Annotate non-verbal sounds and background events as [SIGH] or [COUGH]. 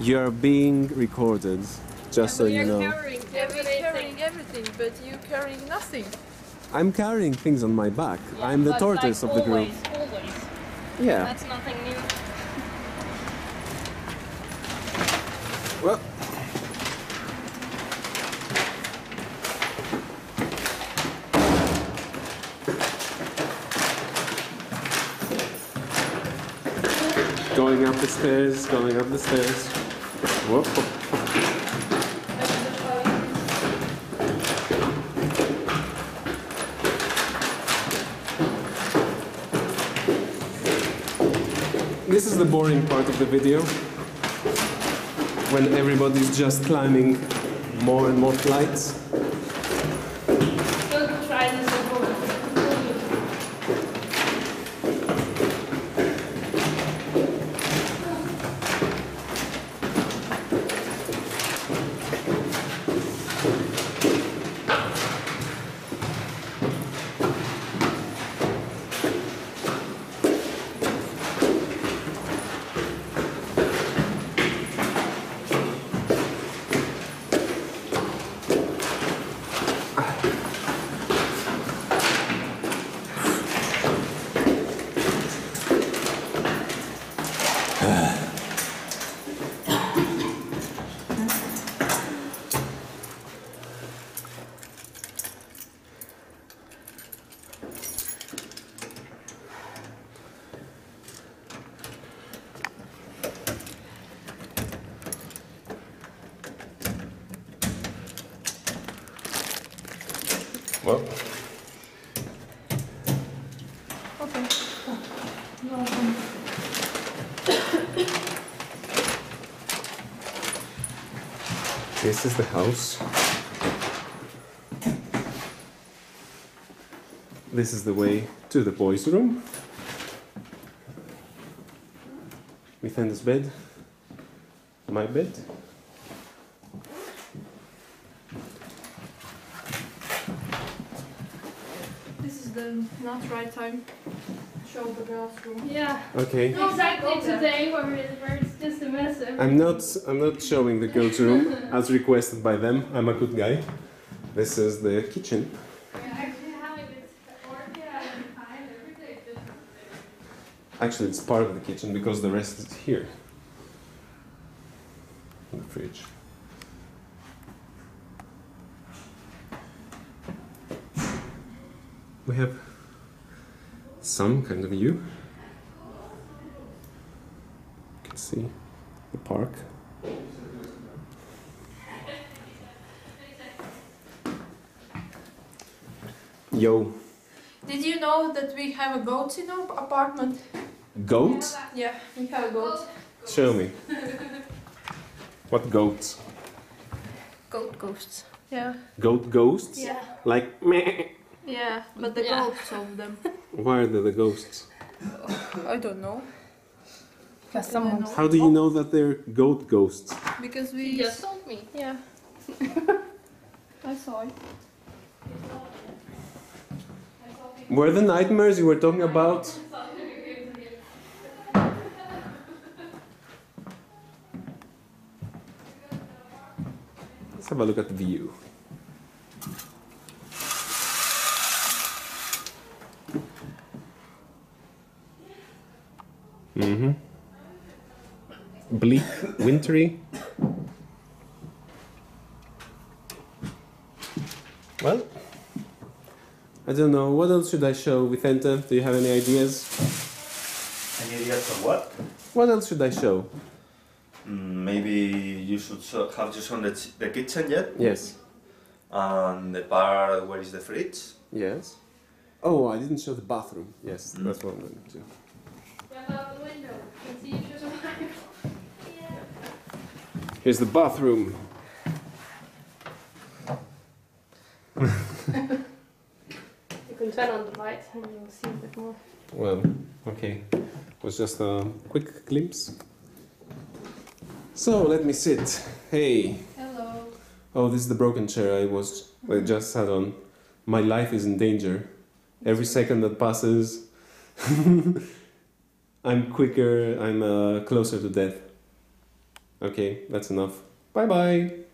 You're being recorded, just so you know. carrying Yeah, we're everything. carrying everything, but you carrying nothing. I'm carrying things on my back. Yeah, I'm the tortoise like of the group. always, Always. Yeah. That's nothing new. Well. Going up the stairs, going up the stairs. Whoop. This is the boring part of the video when everybody's just climbing more and more flights. Go try this at home. Well, Okay. this is the house. This is the way to the boys' room. This bed, my bed. Is the not right time. to Show the girls' room. Yeah. Okay. Exactly today where, it, where it's just a mess. I'm not. I'm not showing the girls' room as requested by them. I'm a good guy. This is the kitchen. Actually having it ordered and fine every day. Actually, it's part of the kitchen because the rest is here. In the fridge. We have some kind of view. You can see the park. Yo, Did you know that we have a goat in our apartment? goat? Yeah, we have a goat. Show me. What goats? Goat ghosts. Yeah. Goat ghosts? Yeah. Like meh. Yeah, but the Yeah. goats of them. [LAUGHS] Why are they the ghosts? I don't know. Because I know. How do you know that they're goat ghosts? Because we. You just told me. Yeah. [LAUGHS] I saw it. Were the nightmares you were talking about? Let's have a look at the view. Mm-hmm. Bleak, wintry. Well, I don't know. What else should I show, Vicente? Do you have any ideas? Any ideas for what? What else should I show? Mm, maybe you should show, have you shown the, the kitchen yet? Yes. And the part where is the fridge? Yes. Oh, I didn't show the bathroom. Yes, Mm. that's what I'm going to do. Here's the bathroom. You can turn on the light and you'll see a bit more. Well, okay. It Was just a quick glimpse. So let me sit. Hey. Hello. Oh, this is the broken chair I was I just sat on. My life is in danger. Every second that passes, [LAUGHS] I'm quicker. I'm uh, closer to death. Okay, that's enough. Bye bye.